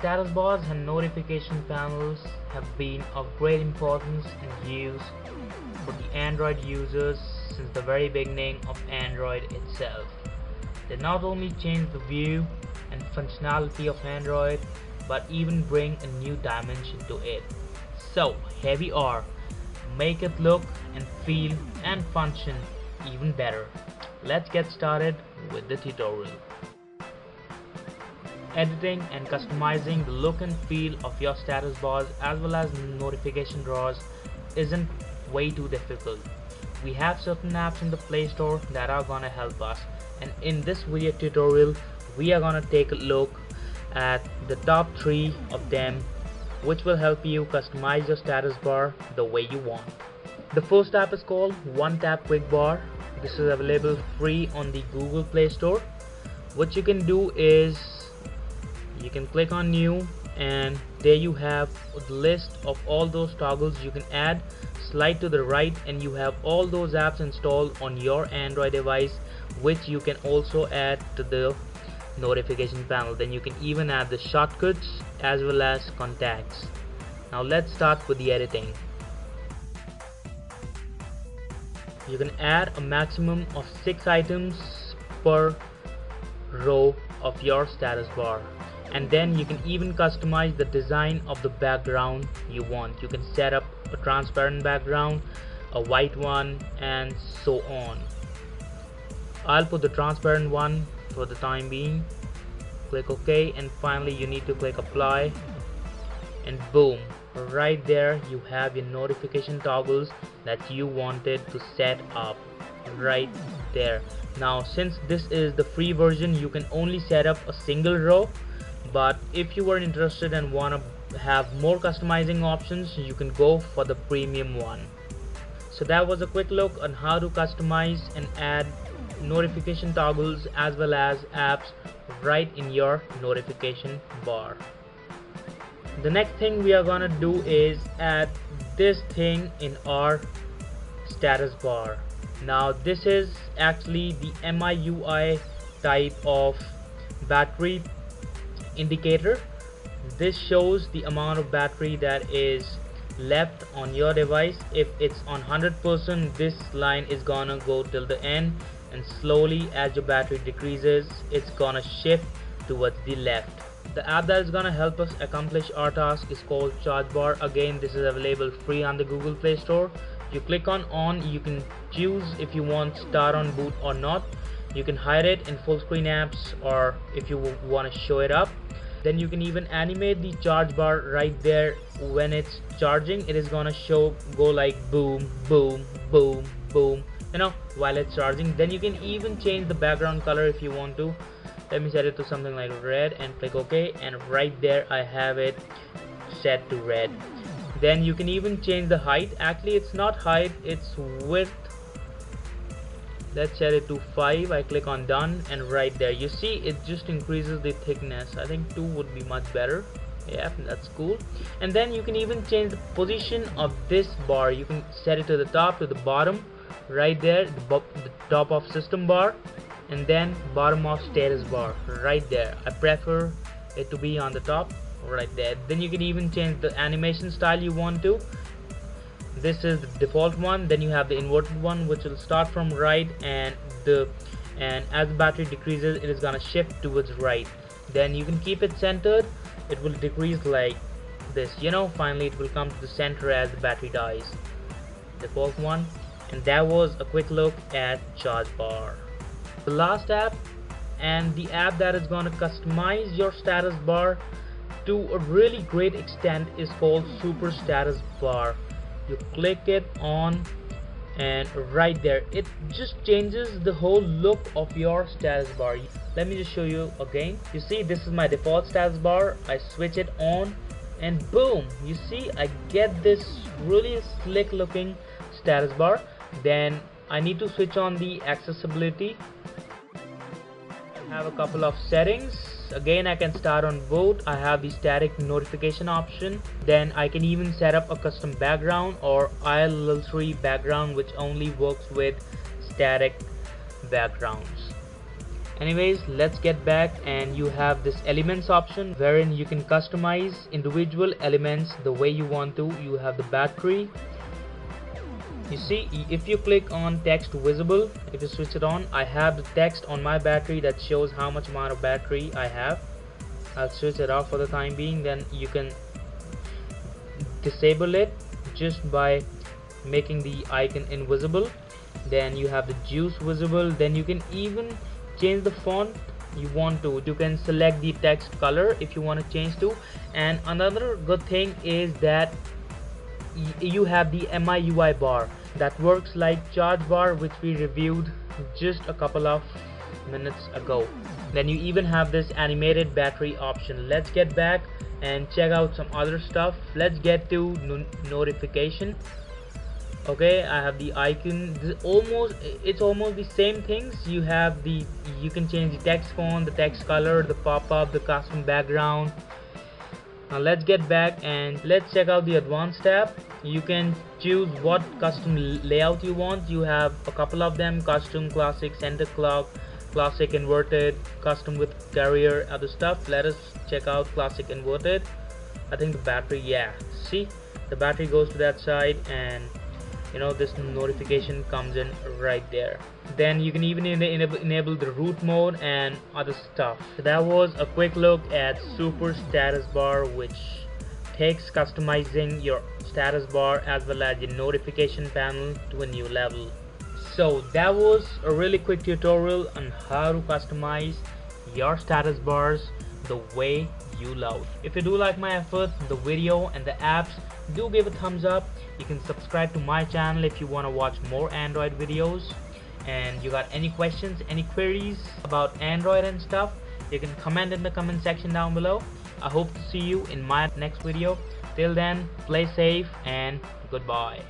Status bars and notification panels have been of great importance and use for the Android users since the very beginning of Android itself. They not only change the view and functionality of Android but even bring a new dimension to it. So here we are, make it look and feel and function even better. Let's get started with the tutorial. Editing and customizing the look and feel of your status bars as well as notification drawers isn't way too difficult. We have certain apps in the Play Store that are gonna help us and in this video tutorial we are gonna take a look at the top 3 of them which will help you customize your status bar the way you want. The first app is called One Tap Quick Bar. This is available free on the Google Play Store. What you can do is you can click on new and there you have the list of all those toggles you can add. Slide to the right and you have all those apps installed on your android device which you can also add to the notification panel. Then you can even add the shortcuts as well as contacts. Now let's start with the editing. You can add a maximum of six items per row of your status bar and then you can even customize the design of the background you want. You can set up a transparent background a white one and so on. I'll put the transparent one for the time being. Click OK and finally you need to click apply. And boom right there you have your notification toggles that you wanted to set up. Right there. Now since this is the free version you can only set up a single row but if you are interested and want to have more customizing options you can go for the premium one. So that was a quick look on how to customize and add notification toggles as well as apps right in your notification bar. The next thing we are gonna do is add this thing in our status bar. Now this is actually the MIUI type of battery indicator. This shows the amount of battery that is left on your device. If it's on 100% this line is gonna go till the end and slowly as your battery decreases it's gonna shift towards the left. The app that is gonna help us accomplish our task is called charge bar again this is available free on the google play store. You click on on you can choose if you want start on boot or not you can hide it in full screen apps or if you want to show it up. Then you can even animate the charge bar right there. When it's charging it is gonna show go like boom boom boom boom you know while it's charging. Then you can even change the background color if you want to. Let me set it to something like red and click ok and right there I have it set to red. Then you can even change the height. Actually it's not height it's width let's set it to 5 I click on done and right there. You see it just increases the thickness. I think 2 would be much better. Yeah that's cool. And then you can even change the position of this bar. You can set it to the top to the bottom right there the, the top of system bar and then bottom of status bar right there. I prefer it to be on the top right there. Then you can even change the animation style you want to this is the default one then you have the inverted one which will start from right and the and as the battery decreases it is gonna shift towards right. Then you can keep it centered. It will decrease like this you know finally it will come to the center as the battery dies. Default one and that was a quick look at charge bar. The last app and the app that is going to customize your status bar to a really great extent is called super status bar you click it on and right there it just changes the whole look of your status bar. Let me just show you again. You see this is my default status bar. I switch it on and boom you see I get this really slick looking status bar. Then I need to switch on the accessibility. Have a couple of settings again I can start on boot I have the static notification option. Then I can even set up a custom background or ILL3 background which only works with static backgrounds. Anyways let's get back and you have this elements option wherein you can customize individual elements the way you want to. You have the battery you see if you click on text visible if you switch it on I have the text on my battery that shows how much amount of battery I have. I'll switch it off for the time being then you can disable it just by making the icon invisible. Then you have the juice visible. Then you can even change the font you want to. You can select the text color if you want to change to. And another good thing is that you have the MIUI bar that works like charge bar which we reviewed just a couple of minutes ago. Then you even have this animated battery option. Let's get back and check out some other stuff. Let's get to no notification. Okay I have the icon. This almost it's almost the same things. You have the you can change the text font the text color the pop-up the custom background. Now let's get back and let's check out the advanced tab. You can choose what custom layout you want. You have a couple of them custom classic center clock classic inverted custom with carrier other stuff. Let us check out classic inverted. I think the battery yeah. See the battery goes to that side and you know this notification comes in right there. Then you can even enable, enable the root mode and other stuff. That was a quick look at super status bar which takes customizing your status bar as well as the notification panel to a new level. So that was a really quick tutorial on how to customize your status bars the way you love. If you do like my efforts the video and the apps do give a thumbs up. You can subscribe to my channel if you want to watch more android videos. And you got any questions any queries about android and stuff you can comment in the comment section down below. I hope to see you in my next video till then play safe and goodbye